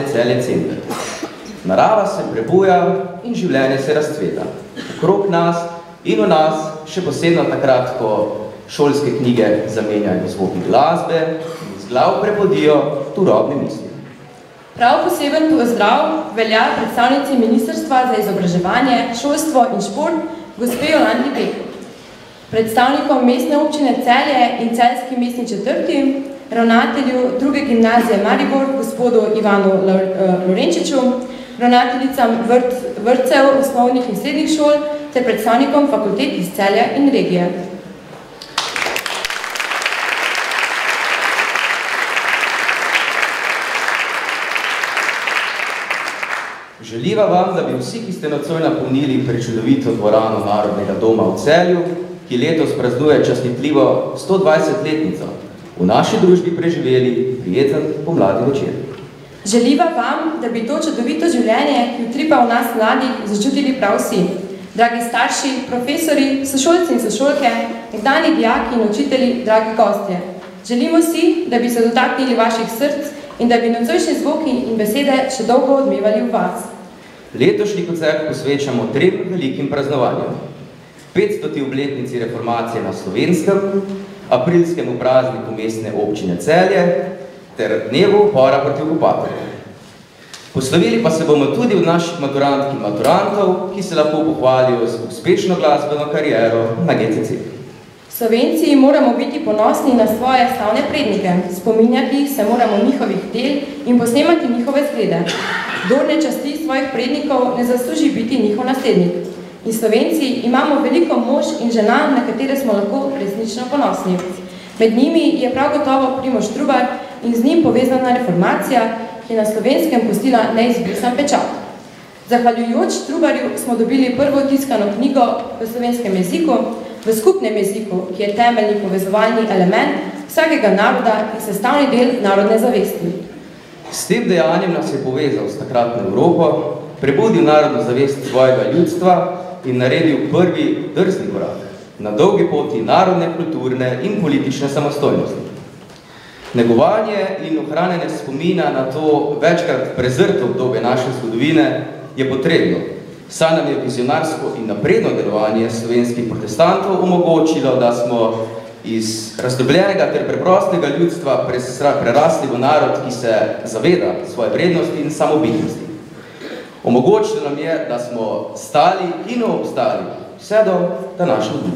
Gimnazije Celje Center. Narava se prebuja in življenje se razcveta. Okrog nas in v nas, še posebno takrat, ko šolske knjige zamenjajo zvoki glasbe in z glav prepodijo turobne misli. Prav poseben pozdrav velja predstavnici Ministrstva za izobraževanje, šolstvo in šport, gospe Jolandi Bek predstavnikom mestne občine Celje in Celjski mestni četrti, ravnatelju druge gimnazije Maribor, gospodu Ivanu eh, Lorenčiču, ravnateljicam vrt, vrtcev osnovnih in srednjih šol ter predstavnikom fakultet iz Celja in regije. Želiva vam, da bi vsi, ki ste nocoj napolnili prečudovito dvorano Narodnega doma v Celju, ki letos praznuje častnitljivo 120-letnico, v naši družbi preživeli prijeten pomladi večer. Želiva vam, da bi to čudovito življenje, ki utripa v nas mladih, začutili prav vsi. Dragi starši, profesori, sošolci in sošolke, nekdani dijaki in učitelji, dragi gostje. Želimo si, da bi se dotaknili vaših src in da bi nocojšnji zvoki in besede še dolgo odmevali v vas. Letošnji koncert posvečamo trem velikim praznovanjem. 500. obletnici reformacije na Slovenskem, aprilskemu prazniku mestne občine Celje ter dnevu upora proti okupatorju. Poslovili pa se bomo tudi od naših maturantk in maturantov, ki se lahko pohvalijo z uspešno glasbeno kariero na GCC. Slovenci moramo biti ponosni na svoje slavne prednike, spominjati se moramo njihovih del in posnemati njihove zglede. Kdor ne časti svojih prednikov, ne zasluži biti njihov naslednik. In Slovenci imamo veliko mož in žena, na katere smo lahko resnično ponosni. Med njimi je prav gotovo Primož Trubar in z njim povezana reformacija, ki je na slovenskem pustila neizbrisan pečat. Zahvaljujoč Trubarju smo dobili prvo tiskano knjigo v slovenskem jeziku, v skupnem jeziku, ki je temeljni povezovalni element vsakega naroda in sestavni del narodne zavesti. S tem dejanjem nas je povezal s takratno Evropo, prebudil narodno zavest svojega ljudstva in naredil prvi drzni korak na dolgi poti narodne, kulturne in politične samostojnosti. Negovanje in ohranjanje spomina na to večkrat prezrto obdobje naše zgodovine je potrebno. Saj nam je vizionarsko in napredno delovanje slovenskih protestantov omogočilo, da smo iz razdobljenega ter preprostega ljudstva prerasli v narod, ki se zaveda svoje vrednosti in samobitnosti. Omogočilo nam je, da smo stali in obstali vse do današnje dni.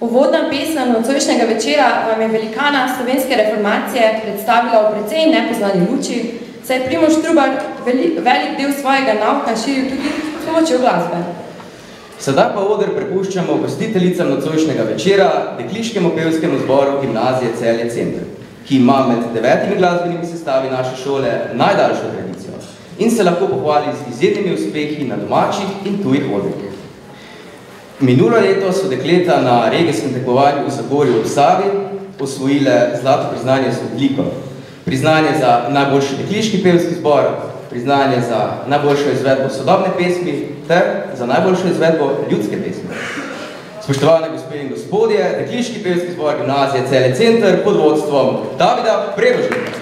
Uvodna pesem nocojšnjega večera vam je velikana slovenske reformacije predstavila v precej nepoznani luči, saj je Primož Trubar velik, velik del svojega nauka širil tudi s pomočjo glasbe. Sedaj pa odr prepuščamo gostiteljicam nocojšnjega večera dekliškemu pevskemu zboru gimnazije Celje Center, ki ima med devetimi glasbenimi sestavi naše šole najdaljšo tradicijo in se lahko pohvali z izjednimi uspehi na domačih in tujih odrih. Minulo leto so dekleta na regijskem tekmovanju v Zagorju v Savi osvojile zlato priznanje svetliko. Priznanje za najboljši dekliški pevski zbor, priznanje za najboljšo izvedbo sodobne pesmi ter za najboljšo izvedbo ljudske pesmi. Spoštovane gospe in gospodje, dekliški pevski zbor gimnazije Cele Center pod vodstvom Davida Prevožnika.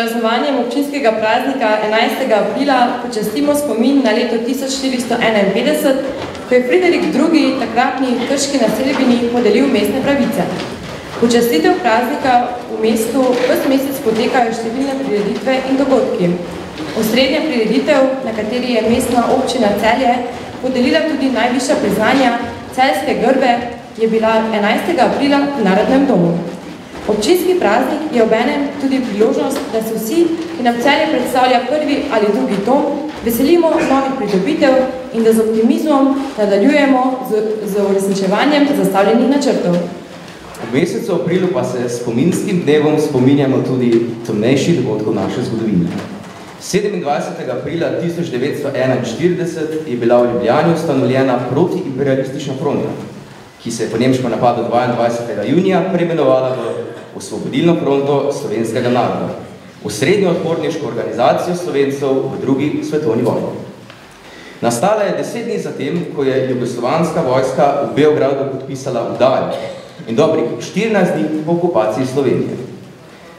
Praznovanjem občinskega praznika 11. aprila počastimo spomin na leto 1451, ko je Friderik II. takratni krški naselbini podelil mestne pravice. Počastitev praznika v mestu ves mesec potekajo številne prireditve in dogodki. Osrednja prireditev, na kateri je mestna občina Celje podelila tudi najvišja priznanja celske grbe, je bila 11. aprila v Narodnem domu. Občinski praznik je obenem tudi priložnost, da se vsi, ki nam celje predstavlja prvi ali drugi dom, veselimo novih pridobitev in da z optimizmom nadaljujemo z, z uresničevanjem zastavljenih načrtov. V mesecu aprilu pa se s spominskim dnevom spominjamo tudi temnejših dogodkov naše zgodovine. 27. aprila 1941 je bila v Ljubljani ustanovljena protiimperialistična fronta, ki se je po nemško napadu 22. junija preimenovala v Osvobodilno fronto slovenskega naroda, v srednjo odporniško organizacijo slovencev v drugi svetovni vojni. Nastala je deset dni zatem, ko je jugoslovanska vojska v Beogradu podpisala vdajo in dobrih 14 dni po okupaciji Slovenije.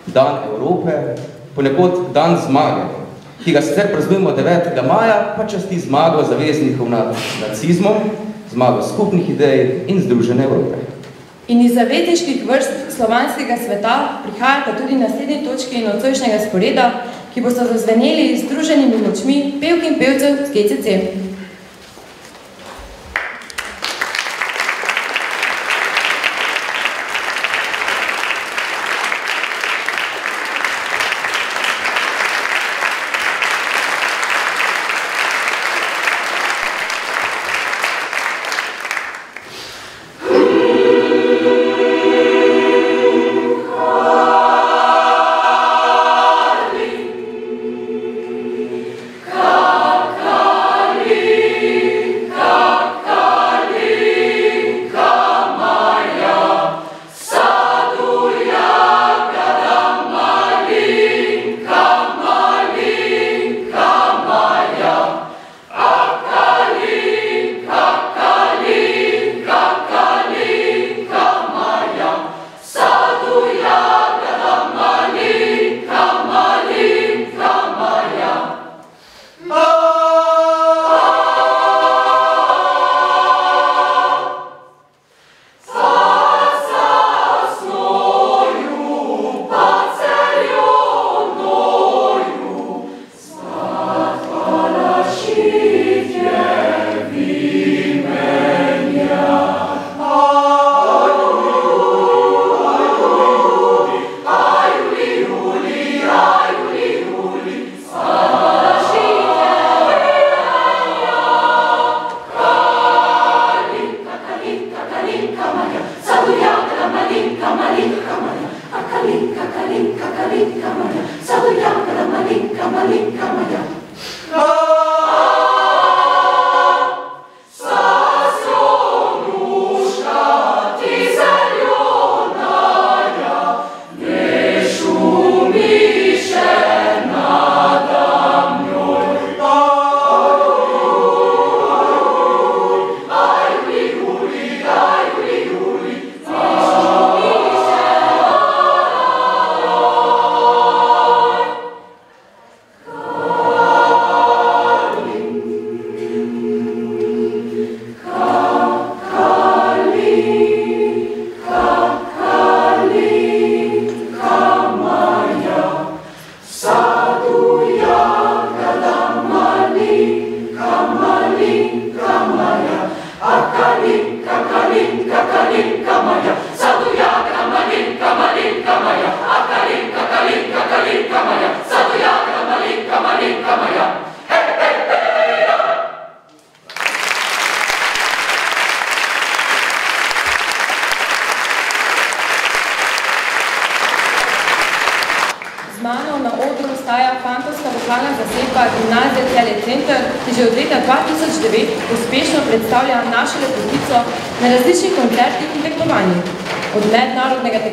Dan Evrope, ponekod dan zmage, ki ga sicer praznujemo 9. maja, pa časti zmago zaveznikov nad nacizmom, zmago skupnih idej in združene Evrope. In iz zavezniških vrst slovanskega sveta prihajata tudi naslednji točki nocojšnjega sporeda, ki boste zazveneli z združenimi močmi pevk in pevcev z GCC.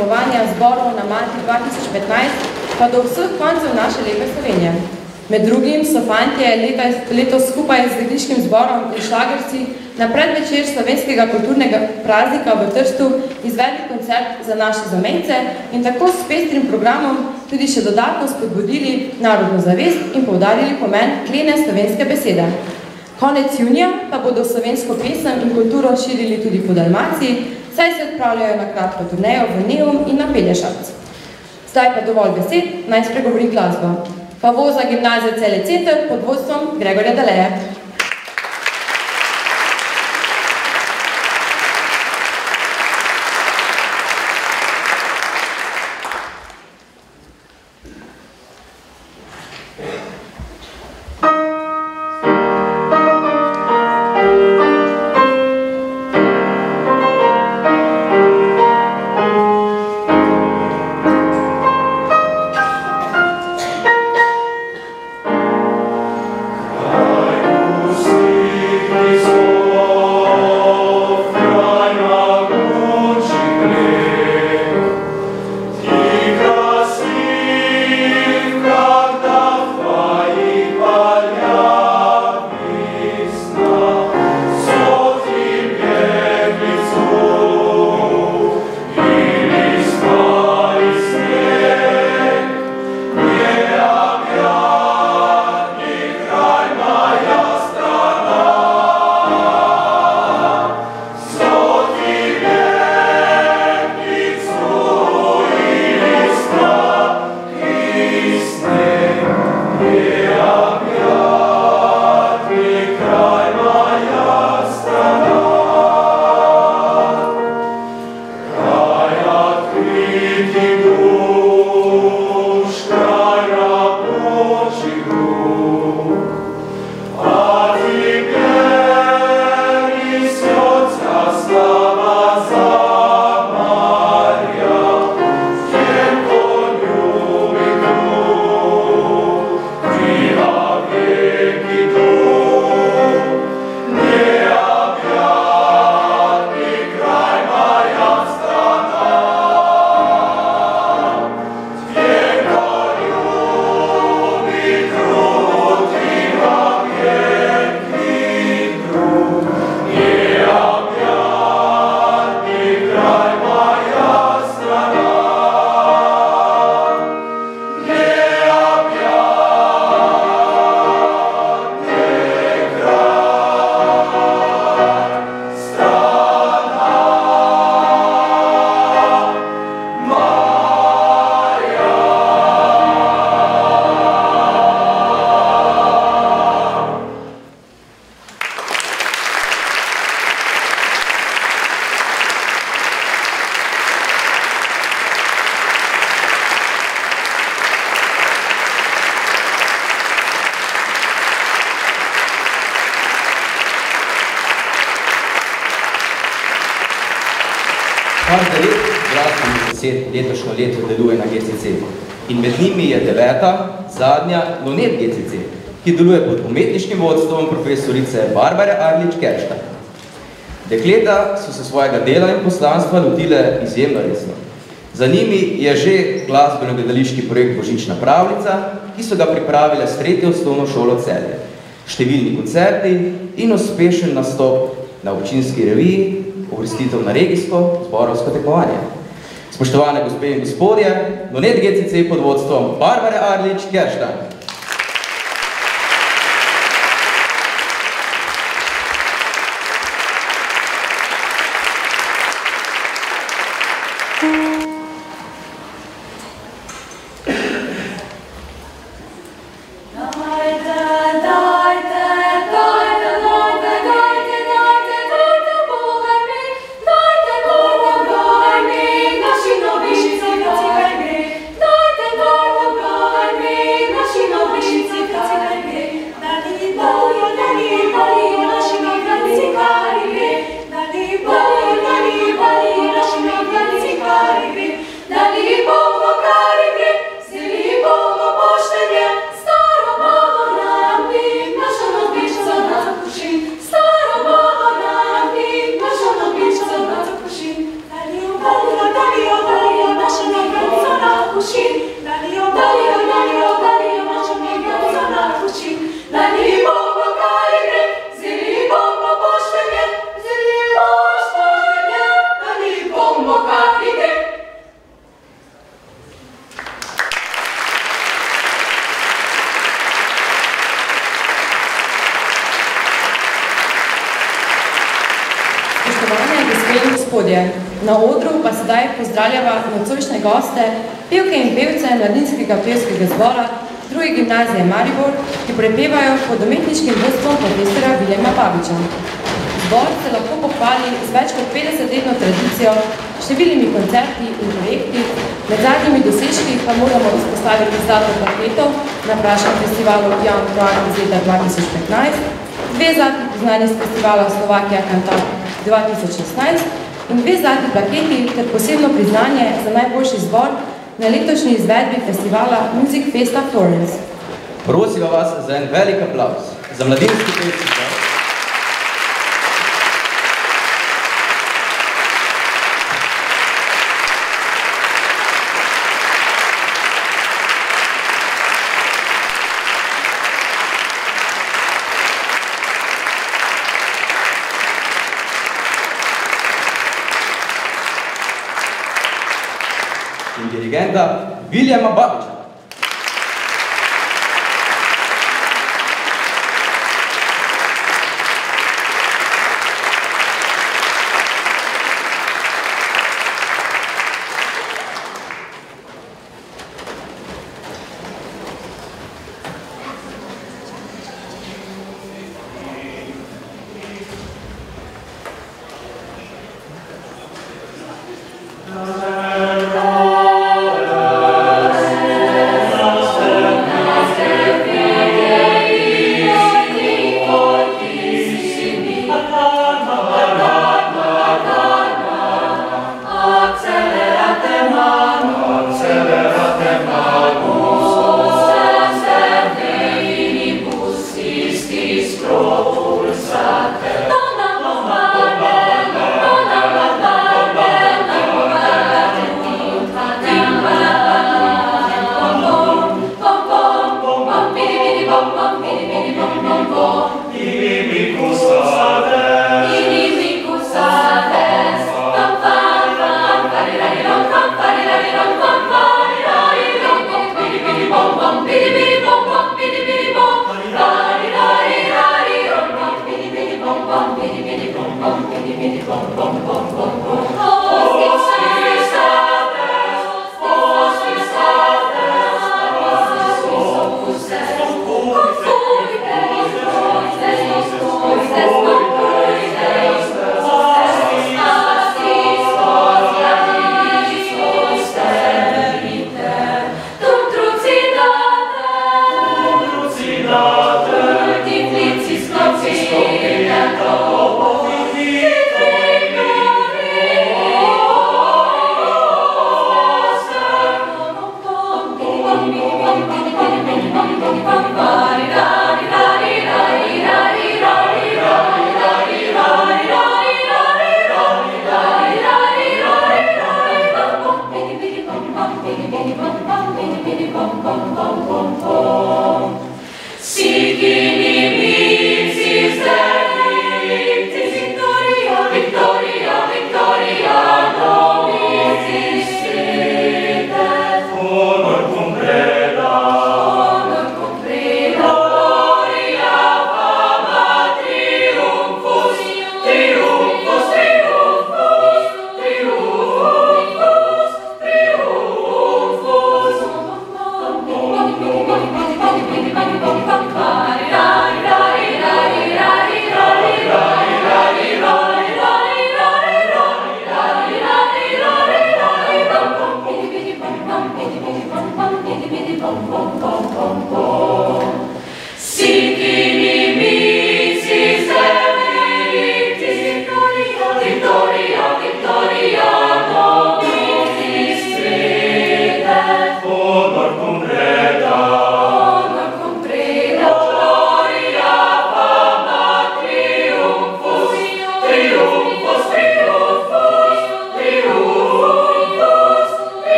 tekmovanja zborov na Malti 2015 pa do vseh koncev naše lepe Slovenije. Med drugim so fantje leta, letos skupaj z dekliškim zborom in šlagerci na predvečer slovenskega kulturnega praznika v Trstu izvedli koncert za naše zamejce in tako s pestrim programom tudi še dodatno spodbudili narodno zavest in povdarili pomen klene slovenske besede. Konec junija pa bodo slovensko pesem in kulturo širili tudi po Dalmaciji saj se odpravljajo na kratko turnejo v Neum in na Pelješac. Zdaj pa dovolj besed, naj spregovori glasba. Favoza gimnazija Cele Center pod vodstvom Gregorja Daleja. In med njimi je deveta, zadnja, Lonet GCC, ki deluje pod umetniškim vodstvom profesorice Barbare Arlič Keršta. Dekleta so se svojega dela in poslanstva lotile izjemno resno. Za njimi je že glasbeno-gledališki projekt Božična pravljica, ki so ga pripravile s tretjo osnovno šolo Celje. Številni koncerti in uspešen nastop na občinski reviji, uvrstitev na regijsko zborovsko tekmovanje. Spoštovane gospe in gospodje, Donet GCC pod vodstvom Barbare Arlič Kerštan. Leta 2015, dve zlati priznanje z festivala Slovakija Kantar 2016 in dve zlati plaketi ter posebno priznanje za najboljši zbor na letošnji izvedbi festivala Music Festa Florence. Prosimo vas za en velik aplauz za mladinski pevski William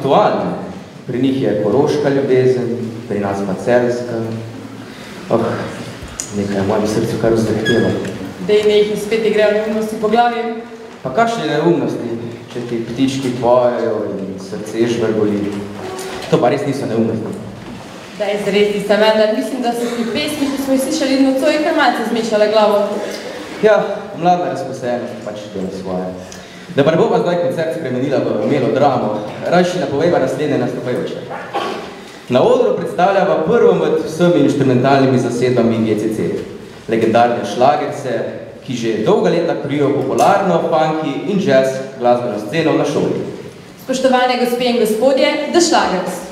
aktualne. Pri njih je koroška ljubezen, pri nas pa celska. Oh, nekaj je v mojem srcu kar vzdehteva. Dej nekaj, spet igrejo neumnosti po glavi. Pa kakšne neumnosti, če ti ptički pojejo in srce žvrgoli. To pa res niso neumnosti. Daj, zresti se men, da mislim, da so ti pesmi, ki smo jih slišali nocoj, kar malce zmešale glavo. Ja, mlada razposejenost pač dela svoje. Da pa ne bova zdaj koncert spremenila v melodramo, rajši napovejva naslednje nastopajoče. Na odru predstavljava prvo med vsemi inštrumentalnimi zasedbami GCC. legendarne šlagerce, ki že dolga leta krijo popularno funky in jazz glasbeno sceno na šoli. Spoštovane gospe in gospodje, The Schlagers.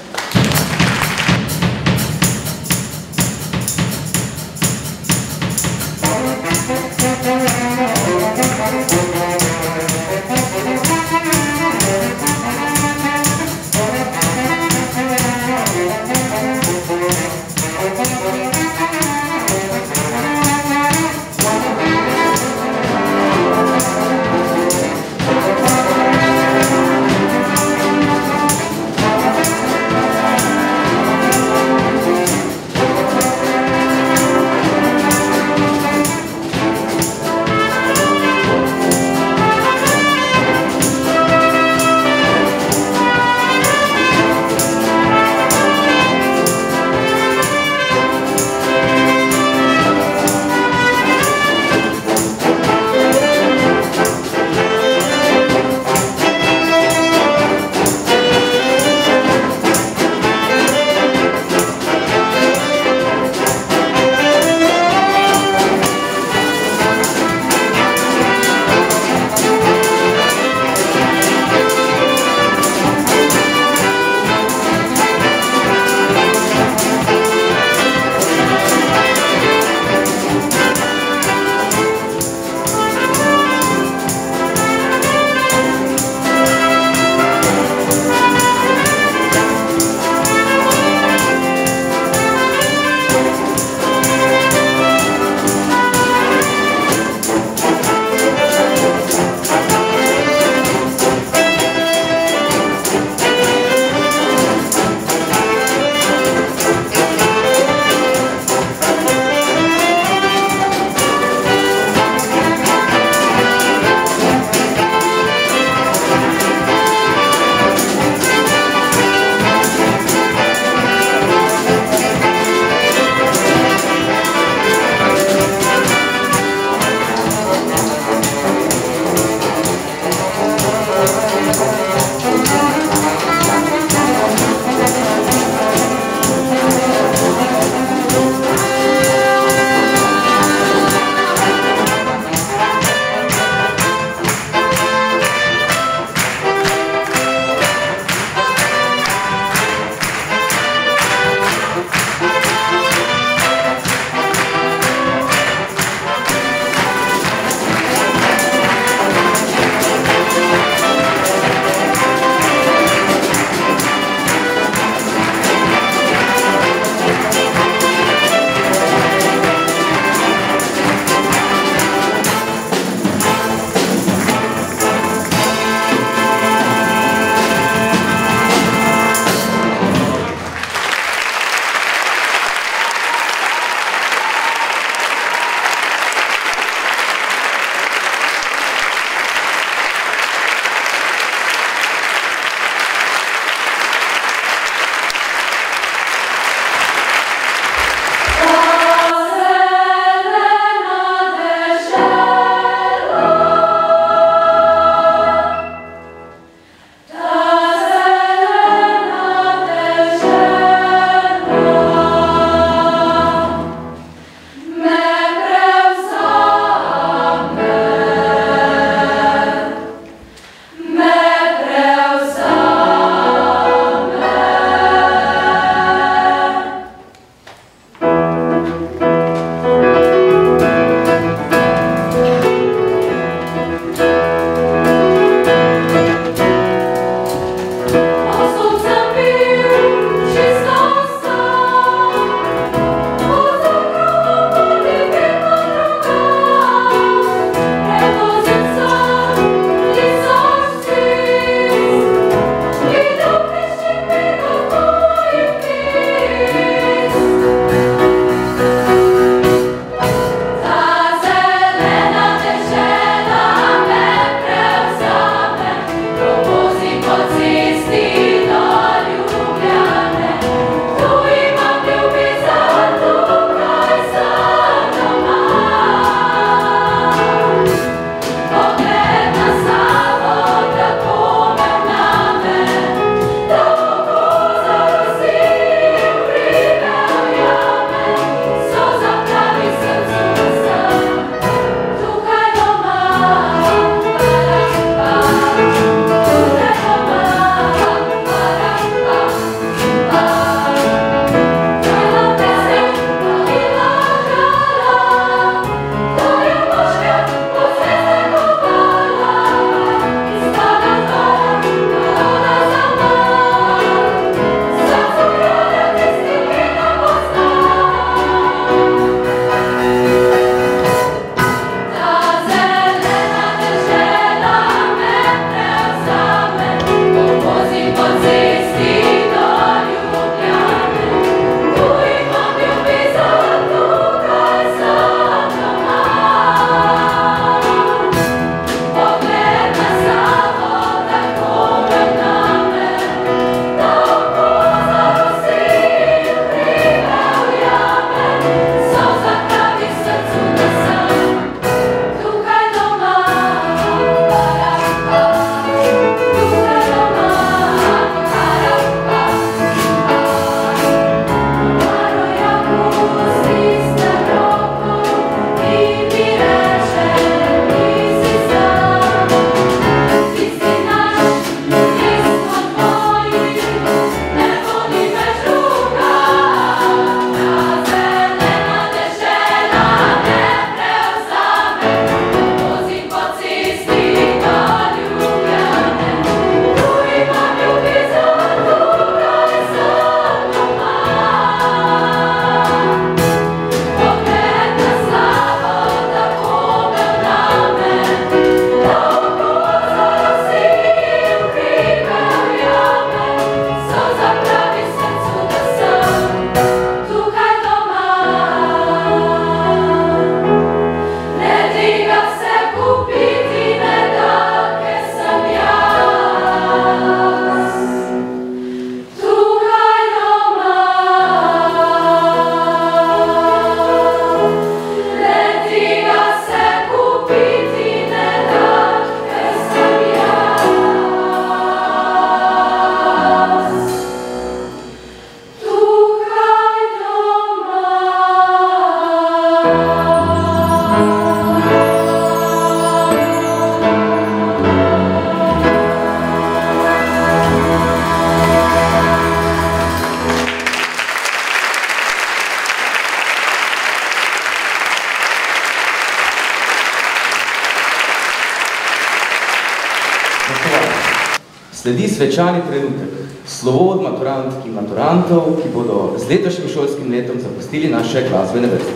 Svečani trenutek. Slovo od maturantk in maturantov, ki bodo z letošnjim šolskim letom zapustili naše glasbene vrste.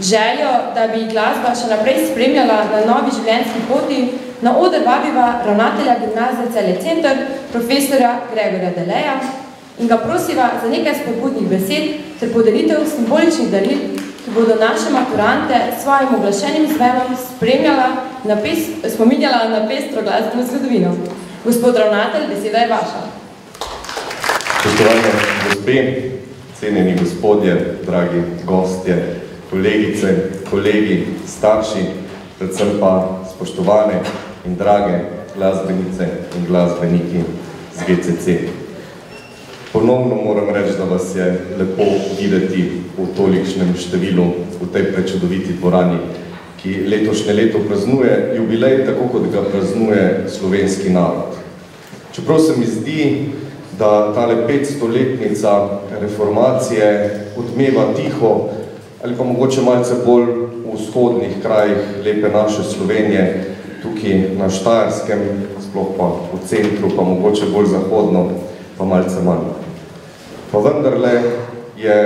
Željo, da bi glasba še naprej spremljala na novi življenjski poti, na oder vabiva ravnatelja gimnazije Celje Center, profesora Gregorja Deleja, in ga prosiva za nekaj spodbudnih besed ter podelitev simboličnih daril, ki bodo naše maturante s svojim oglašenim zvenom spremljala na pes, spominjala na pestro glasbeno zgodovino. Gospod ravnatelj, beseda je vaša. Spoštovane gospe, cenjeni gospodje, dragi gostje, kolegice, kolegi, starši, predvsem pa spoštovane in drage glasbenice in glasbeniki z GCC. Ponovno moram reči, da vas je lepo videti v tolikšnem številu v tej prečudoviti dvorani, ki letošnje leto praznuje jubilej, tako kot ga praznuje slovenski narod. Čeprav se mi zdi, da tale 500-letnica reformacije odmeva tiho ali pa mogoče malce bolj v vzhodnih krajih lepe naše Slovenije, tukaj na Štajerskem, sploh pa v centru, pa mogoče bolj zahodno, pa malce manj. Pa vendarle je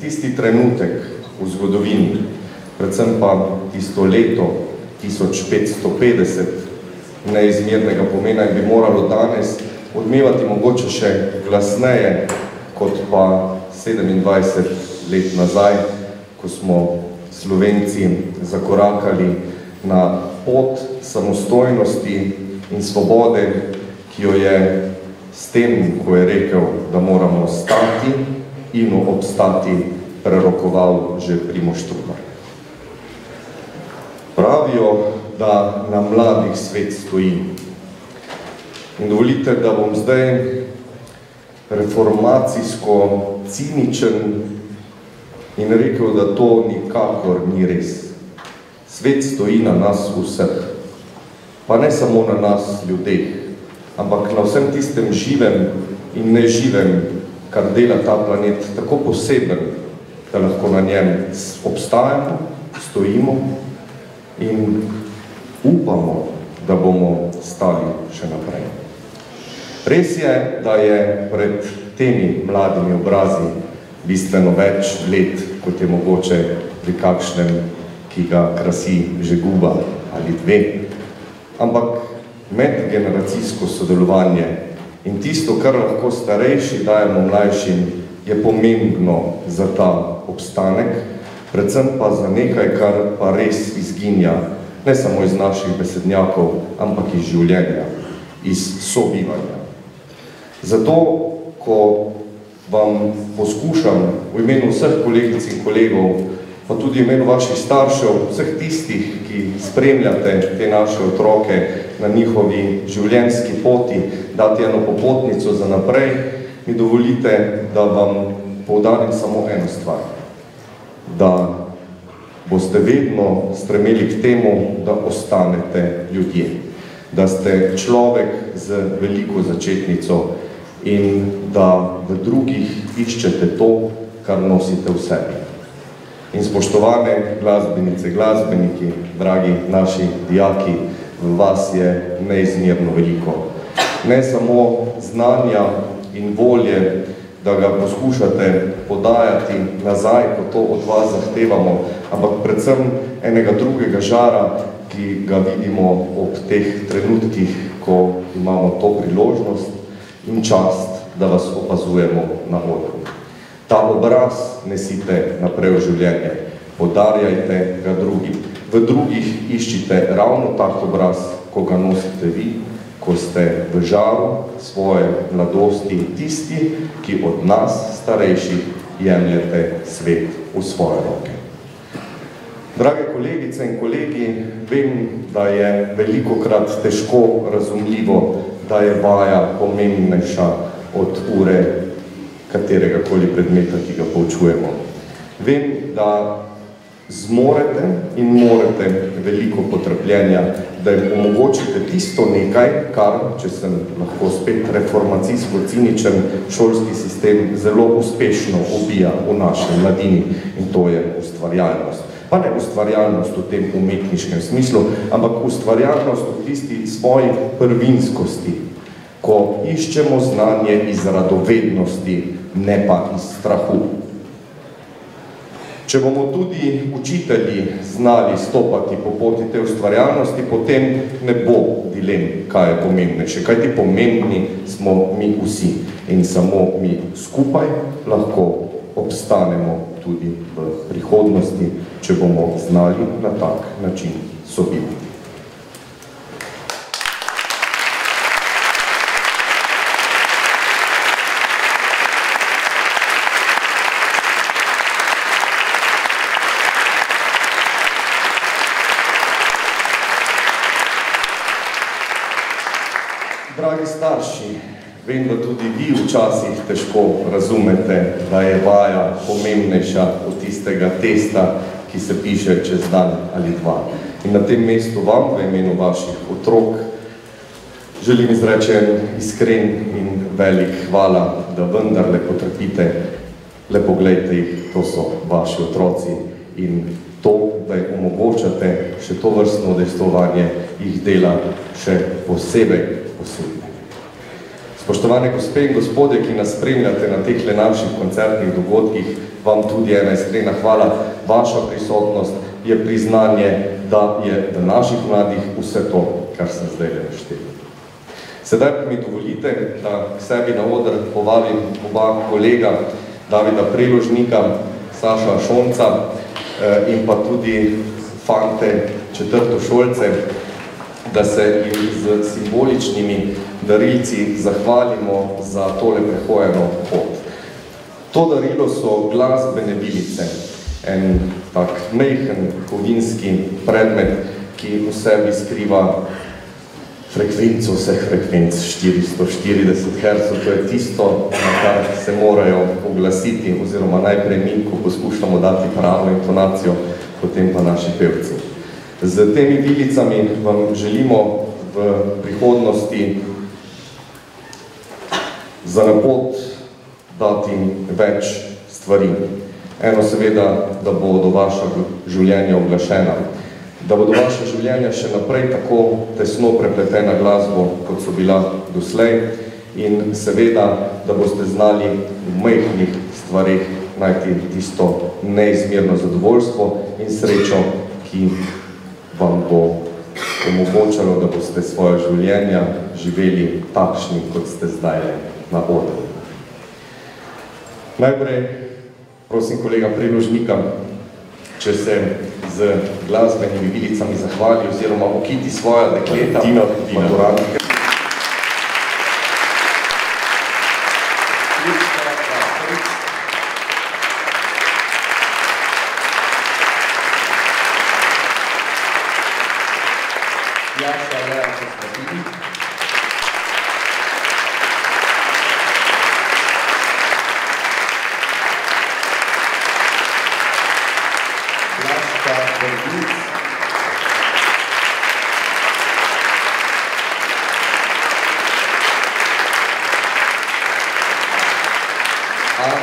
tisti trenutek v zgodovini, predvsem pa tisto leto 1550 neizmernega pomena in bi moralo danes odmevati mogoče še glasneje kot pa 27 let nazaj, ko smo Slovenci zakorakali na pot samostojnosti in svobode, ki jo je s tem, ko je rekel, da moramo stati in obstati, prerokoval že Primož Trubar. Pravijo, da na mladih svet stoji. In dovolite, da bom zdaj reformacijsko ciničen in rekel, da to nikakor ni res. Svet stoji na nas vseh, pa ne samo na nas ljudeh, ampak na vsem tistem živem in neživem, kar dela ta planet tako poseben, da lahko na njem obstajamo, stojimo in upamo, da bomo stali še naprej. Res je, da je pred temi mladimi obrazi bistveno več let, kot je mogoče pri kakšnem, ki ga krasi že guba ali dve. Ampak medgeneracijsko sodelovanje in tisto, kar lahko starejši dajemo mlajšim, je pomembno za ta obstanek, predvsem pa za nekaj, kar pa res izginja, ne samo iz naših besednjakov, ampak iz življenja, iz sobivanja. Zato, ko vam poskušam v imenu vseh kolegic in kolegov, pa tudi v imenu vaših staršev, vseh tistih, ki spremljate te naše otroke na njihovi življenjski poti, dati eno popotnico za naprej, mi dovolite, da vam poudarim samo eno stvar. Da boste vedno stremeli k temu, da ostanete ljudje. Da ste človek z veliko začetnico in da v drugih iščete to, kar nosite v sebi. In spoštovane glasbenice, glasbeniki, dragi naši dijaki, v vas je neizmerno veliko. Ne samo znanja in volje, da ga poskušate podajati nazaj, ko to od vas zahtevamo, ampak predvsem enega drugega žara, ki ga vidimo ob teh trenutkih, ko imamo to priložnost in čast, da vas opazujemo na odru. Ta obraz nesite naprej v življenje, podarjajte ga drugim. V drugih iščite ravno tak obraz, ko ga nosite vi, ko ste v žaru svoje mladosti tisti, ki od nas starejših jemljete svet v svoje roke. Drage kolegice in kolegi, vem, da je veliko krat težko razumljivo, da je vaja pomembnejša od ure katerega koli predmeta, ki ga poučujemo. Vem, da zmorete in morete veliko potrpljenja, da jim omogočite tisto nekaj, kar, če sem lahko spet reformacijsko ciničen, šolski sistem zelo uspešno ubija v naši mladini in to je ustvarjalnost. Pa ne ustvarjalnost v tem umetniškem smislu, ampak ustvarjalnost v tisti svoji prvinskosti, ko iščemo znanje iz radovednosti, ne pa iz strahu. Če bomo tudi učitelji znali stopati po poti te ustvarjalnosti, potem ne bo dilem, kaj je pomembnejše. Kaj ti pomembni smo mi vsi in samo mi skupaj lahko obstanemo tudi v prihodnosti, če bomo znali na tak način sobivati. Dragi starši, vem, da tudi vi včasih težko razumete, da je vaja pomembnejša od tistega testa, ki se piše čez dan ali dva. In na tem mestu vam, v imenu vaših otrok, želim izreči en iskren in velik hvala, da vendarle potrpite. Le poglejte jih, to so vaši otroci in to, da jih omogočate še to vrstno udejstvovanje, jih dela še posebej posebne. Spoštovane gospe in gospode, ki nas spremljate na teh naših koncertnih dogodkih, vam tudi ena iskrena hvala. Vaša prisotnost je priznanje, da je v naših mladih vse to, kar sem zdaj le naštel. Sedaj pa mi dovolite, da k sebi na oder povabim oba kolega Davida Preložnika, Saša Šonca in pa tudi fante četrtošolce, da se jim z simboličnimi darilci zahvalimo za tole prehojeno pot. To darilo so glasbene vilice, en tak mejhen kovinski predmet, ki v sebi skriva frekvenco vseh frekvenc 440 Hz, to je tisto, na kar se morajo oglasiti, oziroma najprej mi, ko poskušamo dati pravo intonacijo, potem pa naši pevci. Z temi vilicami vam želimo v prihodnosti za napot dati več stvari. Eno seveda, da bodo vaša življenja oglašena, da bodo vaše življenja še naprej tako tesno prepletena glasbo, kot so bila doslej in seveda, da boste znali v majhnih stvareh najti tisto neizmerno zadovoljstvo in srečo, ki vam bo omogočalo, da boste svoje življenja živeli takšni, kot ste zdaj na odru. Najprej, prosim kolega Preložnika, če se z glasbenimi vilicami zahvali oziroma okiti svoja dekleta, Tina, Tina. maturantke.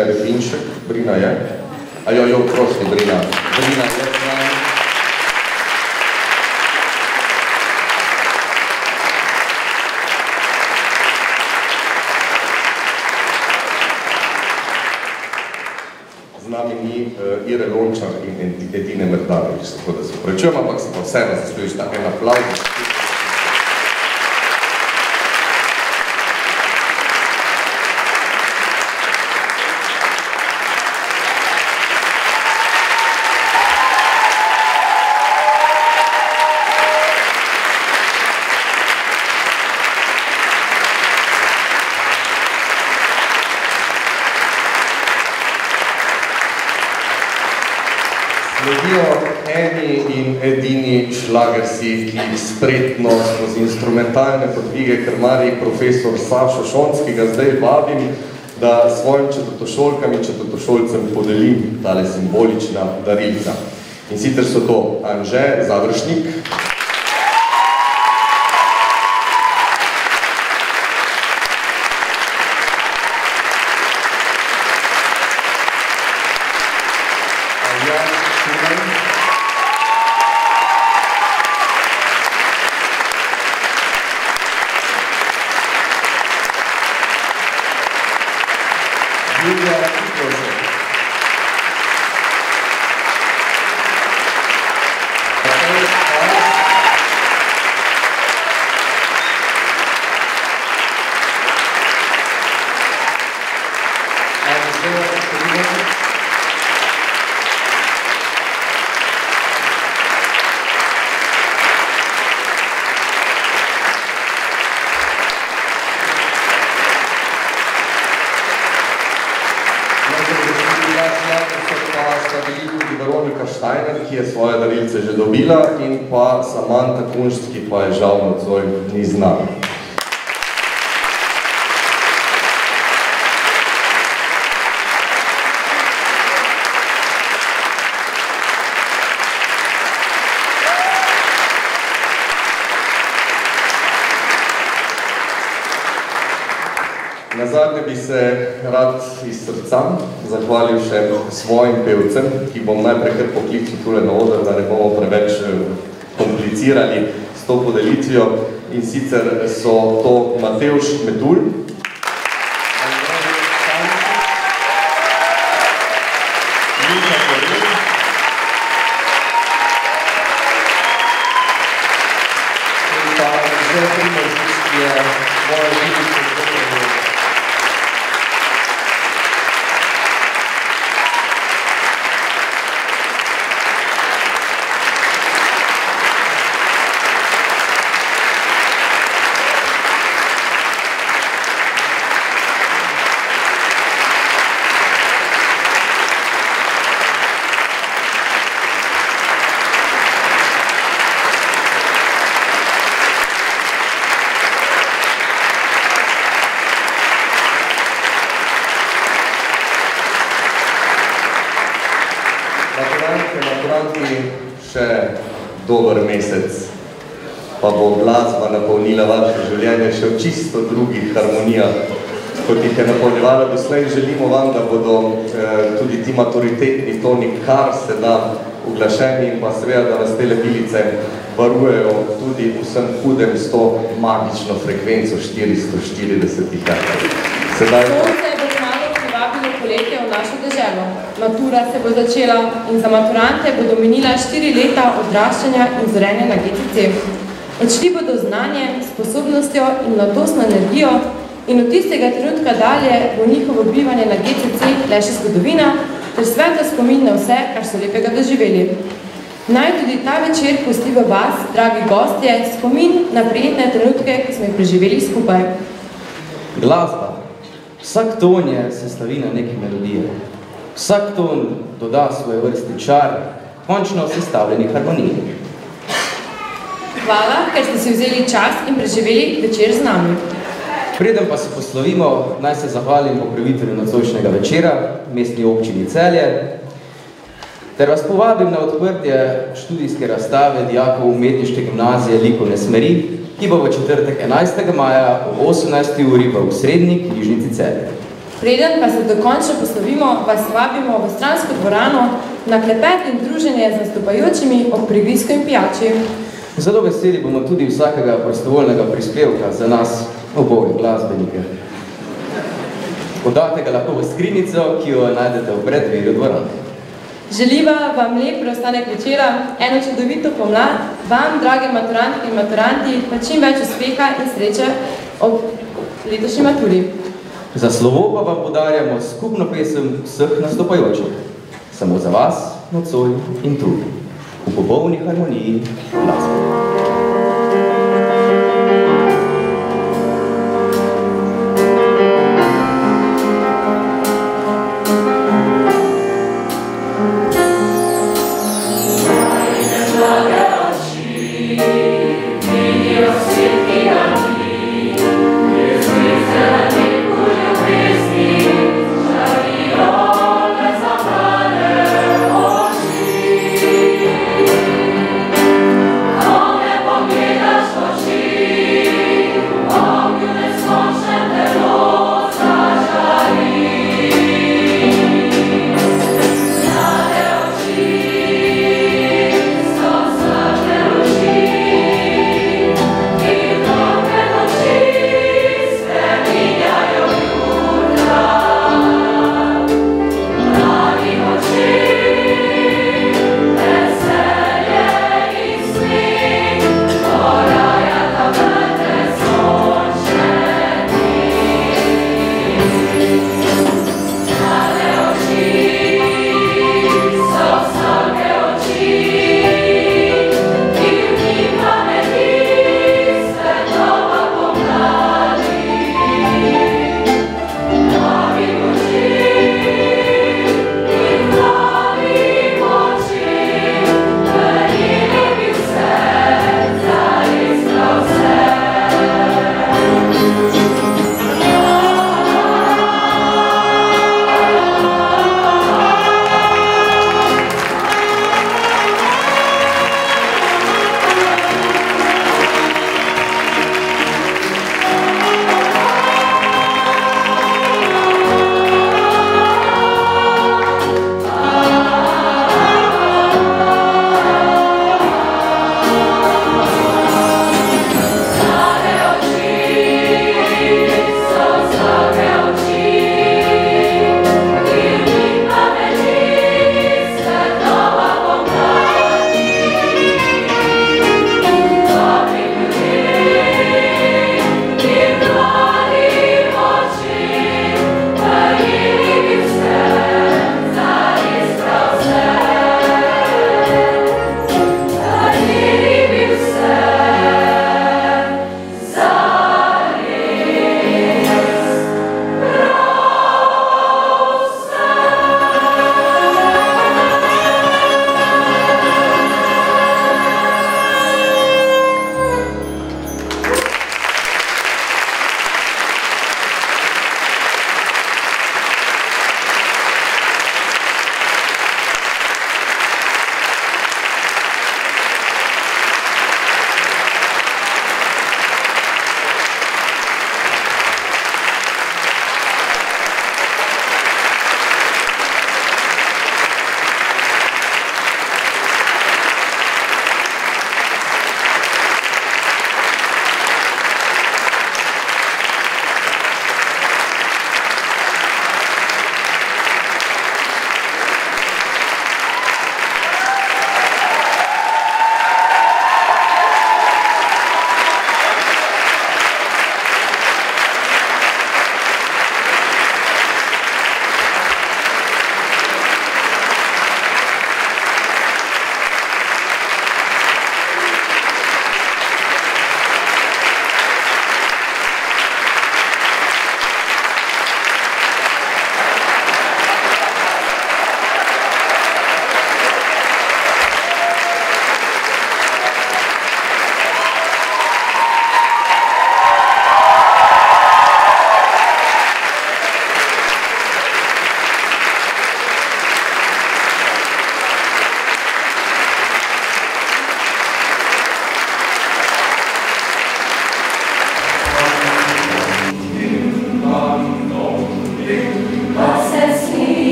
Guilherme Binchak, šlagersi, ki spretno skozi instrumentalne podvige krmari profesor Sašo Šonc, ki ga zdaj vabim, da svojim četrtošolkam in četrtošolcem podelim tale simbolična darilca. In sicer so to Anže Završnik, pa Samantha Kunšt, ki pa je žal nocoj ni znana. Nazadnje bi se rad iz srca zahvalil še svojim pevcem, ki bom najprej kar poklical tule na oder, da ne bomo preveč eh, komplicirali s to podelitvijo. In sicer so to Matevž Metulj, Luka Korel, in pa že Primož, ki je svojo življenjsko zgodbo Maturantke, maturanti, še dober mesec, pa bo glasba napolnila vaše življenje še v čisto drugih harmonijah, kot jih je napolnjevala doslej. Želimo vam, da bodo eh, tudi ti maturitetni toni kar se da uglašeni in pa seveda, da nas te lepilice varujejo tudi vsem hudem s to magično frekvenco 440 Hz. Sedaj pa... Sonce bo kmalu privabilo poletje v našo deželo. Matura se bo začela in za maturante bodo minila štiri leta odraščanja in zorenja na GCC. Odšli bodo znanje, sposobnostjo in mladostno energijo in od tistega trenutka dalje bo njihovo bivanje na GCC le še zgodovina ter svetlo spomin na vse, kar so lepega doživeli. Naj tudi ta večer pusti v vas, dragi gostje, spomin na prijetne trenutke, ki smo jih preživeli skupaj. Glasba. Vsak ton je sestavina neke melodije. Vsak ton doda svoje vrsti čar, končno sestavljeni harmoniji. Hvala, ker ste si vzeli čas in preživeli večer z nami. Preden pa se poslovimo, naj se zahvalim pokrovitelju nocojšnjega večera, mestni občini Celje, ter vas povabim na odprtje študijske razstave dijakov umetniške gimnazije Likovne smeri ki bo v četrtek 11. maja ob 18. uri v osrednji knjižnici Celje. Preden pa se dokončno poslovimo, vas vabimo v stransko dvorano na klepet in druženje z nastopajočimi ob priglisku in pijači. Zelo veseli bomo tudi vsakega prostovoljnega prispevka za nas, oboje glasbenike. Podate ga lahko v skrinico, ki jo najdete v predverju dvorane. Želiva vam lep preostanek večera, eno čudovito pomlad, vam, drage maturantke in maturanti, pa čim več uspeha in sreče ob letošnji maturi. Za slovo pa vam podarjamo skupno pesem vseh nastopajočih. Samo za vas, nocoj in tu. V popolni harmoniji glasbe.